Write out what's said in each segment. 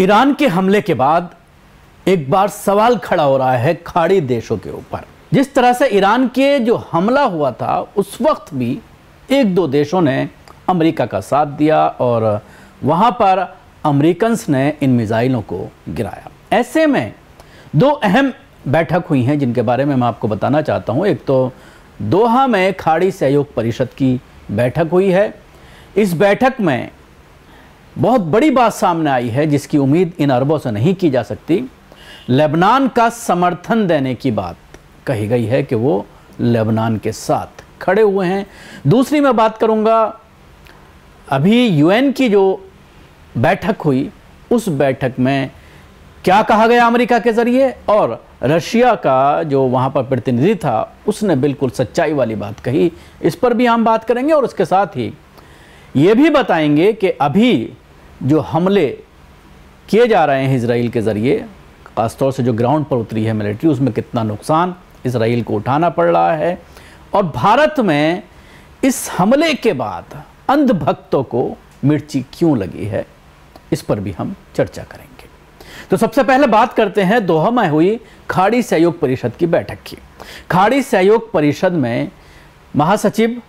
Iran के हमले के बाद एक बार सवाल खड़ा हो रहा है खाड़ी देशों के ऊपर। जिस तरह से ईरान के जो हमला हुआ था, उस वक्त भी एक दो देशों ने अमेरिका का साथ दिया और वहाँ पर अमेरिकन्स ने इन मिसाइलों को गिराया। ऐसे में दो अहम बैठक हुई हैं जिनके बारे में मैं आपको बताना चाहता हूँ। एक तो दोहा में खाड़ी सहयोग परिषद की बैठक हुई है। इस बैठक में बहुत बड़ी बात सामने आई है जिसकी उम्मीद इन अरबों से नहीं की जा सकती। लेबनान का समर्थन देने की बात कही गई है कि वो लेबनान के साथ खड़े हुए हैं। दूसरी मैं बात करूँगा, अभी यूएन की जो बैठक हुई, उस बैठक में क्या कहा गया अमेरिका के ज़रिए? और रशिया का जो वहाँ पर प्रतिनिधि था, उसने बिल्कुल सच्चाई वाली बात कही। इस पर भी हम बात करेंगे और उसके साथ ही ये भी बताएँगे कि अभी जो हमले किए जा रहे हैं इसराइल के ज़रिए, ख़ासतौर से जो ग्राउंड पर उतरी है मिलिट्री उसमें कितना नुकसान इसराइल को उठाना पड़ रहा है। और भारत में इस हमले के बाद अंधभक्तों को मिर्ची क्यों लगी है, इस पर भी हम चर्चा करेंगे। तो सबसे पहले बात करते हैं, दोहा में हुई खाड़ी सहयोग परिषद की बैठक की। खाड़ी सहयोग परिषद में महासचिव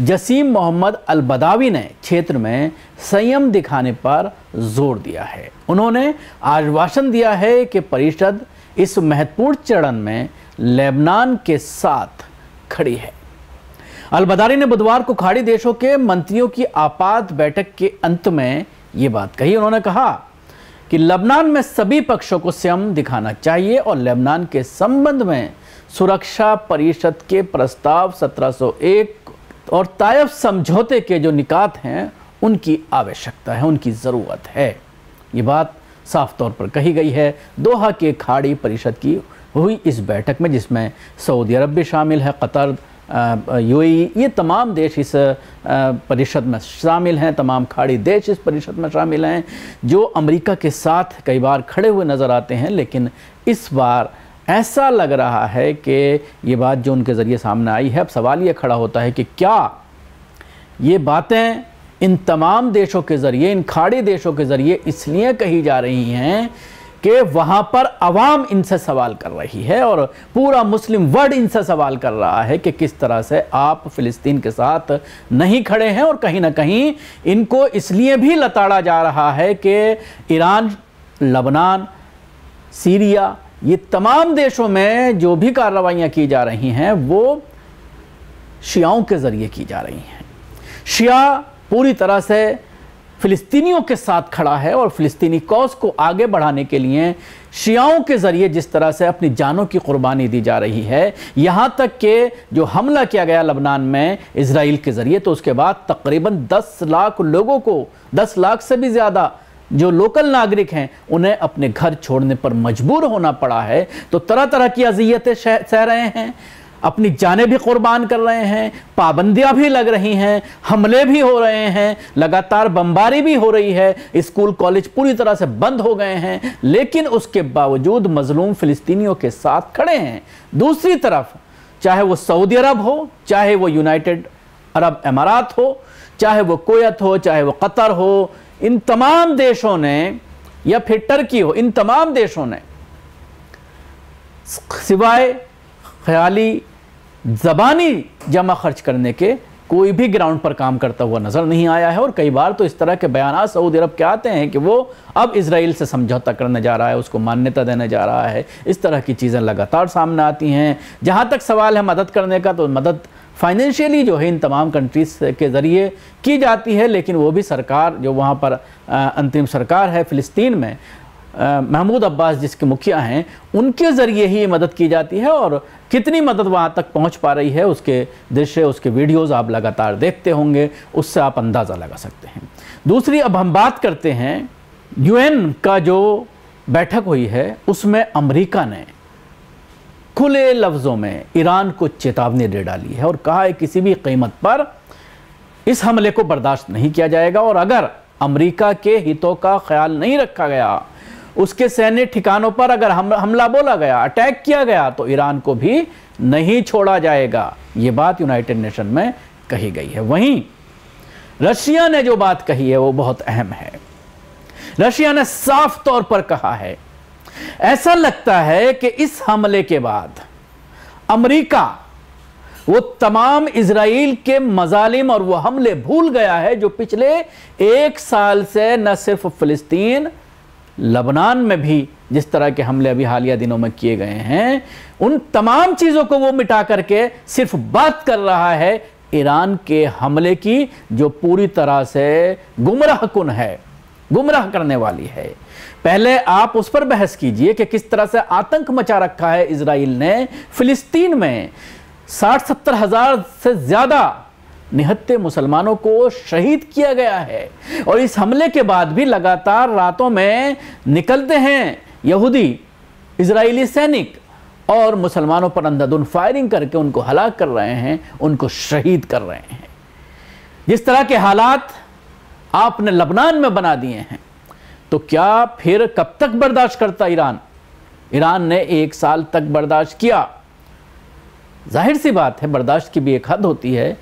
जसीम मोहम्मद अल बदावी ने क्षेत्र में संयम दिखाने पर ज़ोर दिया है। उन्होंने आश्वासन दिया है कि परिषद इस महत्वपूर्ण चरण में लेबनान के साथ खड़ी है। अलबदारी ने बुधवार को खाड़ी देशों के मंत्रियों की आपात बैठक के अंत में ये बात कही। उन्होंने कहा कि लेबनान में सभी पक्षों को संयम दिखाना चाहिए और लेबनान के संबंध में सुरक्षा परिषद के प्रस्ताव 1701 और तायफ समझौते के जो निकात हैं, उनकी आवश्यकता है, उनकी ज़रूरत है। ये बात साफ़ तौर पर कही गई है। दोहा के खाड़ी परिषद की हुई इस बैठक में, जिसमें सऊदी अरब भी शामिल है, कतर यूएई, ये तमाम देश इस परिषद में शामिल हैं, तमाम खाड़ी देश इस परिषद में शामिल हैं, जो अमेरिका के साथ कई बार खड़े हुए नज़र आते हैं, लेकिन इस बार ऐसा लग रहा है कि ये बात जो उनके ज़रिए सामने आई है, अब सवाल ये खड़ा होता है कि क्या ये बातें इन तमाम देशों के ज़रिए, इन खाड़ी देशों के ज़रिए इसलिए कही जा रही हैं कि वहाँ पर आवाम इनसे सवाल कर रही है और पूरा मुस्लिम वर्ल्ड इनसे सवाल कर रहा है कि किस तरह से आप फ़िलिस्तीन के साथ नहीं खड़े हैं और कहीं ना कहीं इनको इसलिए भी लताड़ा जा रहा है कि ईरान, लबनान, सीरिया ये तमाम देशों में जो भी कार्रवाइयाँ की जा रही हैं, वो शियाओं के ज़रिए की जा रही हैं। शिया पूरी तरह से फ़िलिस्तीनियों के साथ खड़ा है और फ़िलिस्तीनी कौस को आगे बढ़ाने के लिए शियाओं के ज़रिए जिस तरह से अपनी जानों की कुर्बानी दी जा रही है, यहाँ तक कि जो हमला किया गया लबनान में इसराइल के ज़रिए तो उसके बाद तकरीबन 10 लाख लोगों को 10 लाख से भी ज़्यादा जो लोकल नागरिक हैं, उन्हें अपने घर छोड़ने पर मजबूर होना पड़ा है। तो तरह तरह की अजियतें सह रहे हैं। अपनी जानें भी कुर्बान कर रहे हैं, पाबंदियाँ भी लग रही हैं, हमले भी हो रहे हैं, लगातार बमबारी भी हो रही है, स्कूल, कॉलेज पूरी तरह से बंद हो गए हैं। लेकिन उसके बावजूद मजलूम फिलिस्तीनियों के साथ खड़े हैं। दूसरी तरफ़, चाहे वो सऊदी अरब हो, चाहे वो यूनाइटेड अरब अमारात हो, चाहे वो कोयत हो, चाहे वो कतर हो इन तमाम देशों ने, या फिर टर्की हो, इन तमाम देशों ने, सिवाय ख्याली ज़बानी जमा खर्च करने के कोई भी ग्राउंड पर काम करता हुआ नज़र नहीं आया है। और कई बार तो इस तरह के बयान सऊदी अरब के आते हैं कि वो अब इसराइल से समझौता करने जा रहा है, उसको मान्यता देने जा रहा है। इस तरह की चीज़ें लगातार सामने आती हैं। जहाँ तक सवाल है मदद करने का तो मदद फाइनेंशियली जो है इन तमाम कंट्रीज़ के ज़रिए की जाती है, लेकिन वो भी सरकार, जो वहाँ पर अंतरिम सरकार है फ़िलिस्तीन में महमूद अब्बास जिसके मुखिया हैं, उनके ज़रिए ही ये मदद की जाती है और कितनी मदद वहाँ तक पहुँच पा रही है, उसके दृश्य, उसके वीडियोस आप लगातार देखते होंगे, उससे आप अंदाज़ा लगा सकते हैं। दूसरी, अब हम बात करते हैं, यूएन का जो बैठक हुई है, उसमें अमेरिका ने खुले लफ्ज़ों में ईरान को चेतावनी दे डाली है और कहा है किसी भी कीमत पर इस हमले को बर्दाश्त नहीं किया जाएगा और अगर अमेरिका के हितों का ख्याल नहीं रखा गया, उसके सैन्य ठिकानों पर अगर हम, हमला बोला गया, अटैक किया गया तो ईरान को भी नहीं छोड़ा जाएगा। ये बात यूनाइटेड नेशन में कही गई है। वहीं रशिया ने जो बात कही है, वो बहुत अहम है। रशिया ने साफ़ तौर पर कहा है ऐसा लगता है कि इस हमले के बाद अमेरिका, वो तमाम इसराइल के मजालिम और वो हमले भूल गया है जो पिछले एक साल से न सिर्फ़ फिलिस्तीन, लबनान में भी जिस तरह के हमले अभी हालिया दिनों में किए गए हैं, उन तमाम चीज़ों को वो मिटा करके सिर्फ़ बात कर रहा है ईरान के हमले की, जो पूरी तरह से गुमराह कुन है। गुमराह करने वाली है। पहले आप उस पर बहस कीजिए कि किस तरह से आतंक मचा रखा है इसराइल ने। फिलिस्तीन में साठ सत्तर हज़ार से ज़्यादा निहत्ते मुसलमानों को शहीद किया गया है और इस हमले के बाद भी लगातार रातों में निकलते हैं यहूदी इजरायली सैनिक और मुसलमानों पर अंधाधुन फायरिंग करके उनको हलाक कर रहे हैं, उनको शहीद कर रहे हैं। जिस तरह के हालात आपने लबनान में बना दिए हैं। तो क्या फिर कब तक बर्दाश्त करता ईरान? ईरान ने एक साल तक बर्दाश्त किया। ज़ाहिर सी बात है, बर्दाश्त की भी एक हद होती है।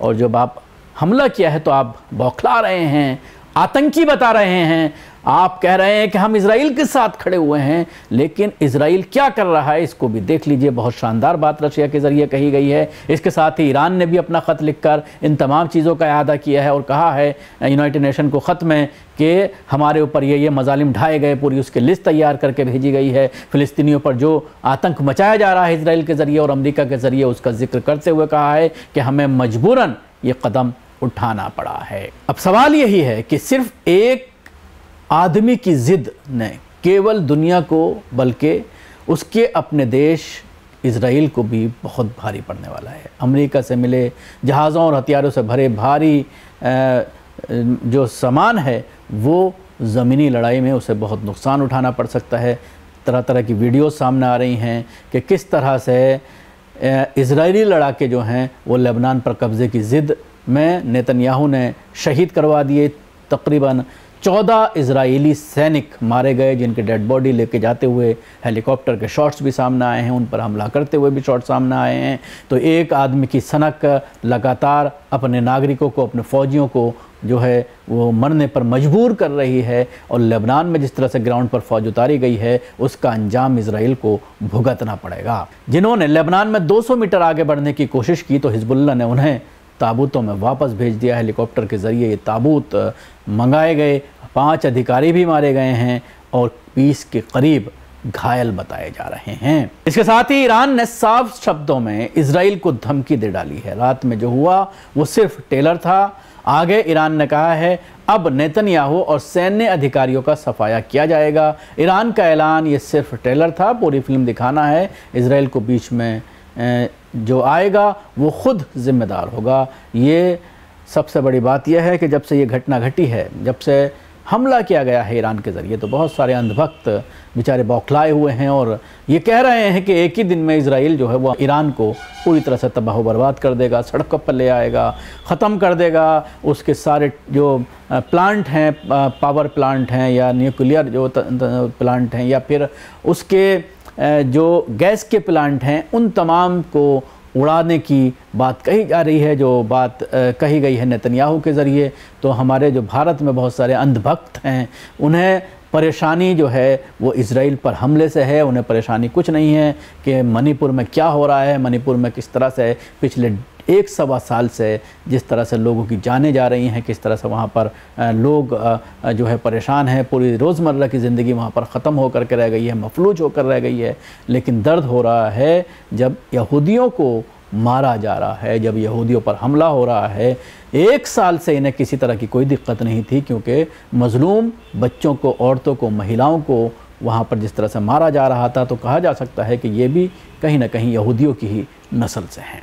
और जब आप हमला किया है तो आप बौखला रहे हैं, आतंकी बता रहे हैं आप कह रहे हैं कि हम इसराइल के साथ खड़े हुए हैं, लेकिन इसराइल क्या कर रहा है, इसको भी देख लीजिए। बहुत शानदार बात रशिया के ज़रिए कही गई है। इसके साथ ही ईरान ने भी अपना ख़त लिखकर इन तमाम चीज़ों का अदा किया है और कहा है यूनाइटेड नेशन को ख़त में कि हमारे ऊपर ये ये मजालिम ढाए गए, पूरी उसकी लिस्ट तैयार करके भेजी गई है। फ़िलिस्तीनियों पर जो आतंक मचाया जा रहा है इसराइल के ज़रिए और अमरीका के ज़रिए, उसका ज़िक्र करते हुए कहा है कि हमें मजबूरन ये कदम उठाना पड़ा है। अब सवाल यही है कि सिर्फ़ एक आदमी की ज़िद ने केवल दुनिया को, बल्कि उसके अपने देश इसराइल को भी बहुत भारी पड़ने वाला है। अमेरिका से मिले जहाज़ों और हथियारों से भरे भारी जो सामान है, वो ज़मीनी लड़ाई में उसे बहुत नुकसान उठाना पड़ सकता है। तरह तरह की वीडियो सामने आ रही हैं कि किस तरह से इसराइली लड़ाके जो हैं, वो लेबनान पर कब्ज़े की ज़िद में नेतन्याहू ने शहीद करवा दिए। तकरीबन चौदह इसराइली सैनिक मारे गए, जिनके डेड बॉडी लेके जाते हुए हेलीकॉप्टर के शॉट्स भी सामने आए हैं, उन पर हमला करते हुए भी शॉट सामने आए हैं। तो एक आदमी की सनक लगातार अपने नागरिकों को, अपने फ़ौजियों को जो है, वो मरने पर मजबूर कर रही है और लेबनान में जिस तरह से ग्राउंड पर फौज उतारी गई है, उसका अंजाम इसराइल को भुगतना पड़ेगा। जिन्होंने लेबनान में 200 मीटर आगे बढ़ने की कोशिश की तो हिजबुल्ला ने उन्हें ताबूतों में वापस भेज दिया। हेलीकॉप्टर के ज़रिए ये ताबूत मंगाए गए। पाँच अधिकारी भी मारे गए हैं और बीस के करीब घायल बताए जा रहे हैं। इसके साथ ही ईरान ने साफ़ शब्दों में इसराइल को धमकी दे डाली है। रात में जो हुआ, वो सिर्फ़ टेलर था। आगे ईरान ने कहा है, अब नेतन्याहू और सैन्य अधिकारियों का सफाया किया जाएगा। ईरान का ऐलान, ये सिर्फ़ टेलर था, पूरी फ़िल्म दिखाना है। इसराइल को बीच में जो आएगा, वो खुद जिम्मेदार होगा। ये सबसे बड़ी बात यह है कि जब से ये घटना घटी है, जब से हमला किया गया है ईरान के ज़रिए। तो बहुत सारे अंधभक्त बेचारे बौखलाए हुए हैं और ये कह रहे हैं कि एक ही दिन में इसराइल जो है वो ईरान को पूरी तरह से तबाह बर्बाद कर देगा, सड़कों पर ले आएगा, ख़त्म कर देगा। उसके सारे जो प्लांट हैं पावर प्लांट हैं या न्यूक्लियर जो प्लांट हैं या फिर उसके जो गैस के प्लांट हैं, उन तमाम को उड़ाने की बात कही जा रही है, जो बात कही गई है नेतन्याहू के ज़रिए तो हमारे जो भारत में बहुत सारे अंधभक्त हैं, उन्हें परेशानी जो है, वो इसराइल पर हमले से है, उन्हें परेशानी कुछ नहीं है कि मणिपुर में क्या हो रहा है, मणिपुर में किस तरह से पिछले एक सवा साल से जिस तरह से लोगों की जाने जा रही हैं, किस तरह से वहाँ पर लोग जो है परेशान हैं, पूरी रोज़मर्रा की ज़िंदगी वहाँ पर ख़त्म होकर के रह गई है, मफलूज होकर रह गई है, लेकिन दर्द हो रहा है जब यहूदियों को मारा जा रहा है, जब यहूदियों पर हमला हो रहा है, एक साल से इन्हें किसी तरह की कोई दिक्कत नहीं थी, क्योंकि मज़लूम बच्चों को, औरतों को, महिलाओं को वहाँ पर जिस तरह से मारा जा रहा था तो कहा जा सकता है कि ये भी कहीं ना कहीं यहूदियों की ही नस्ल से हैं।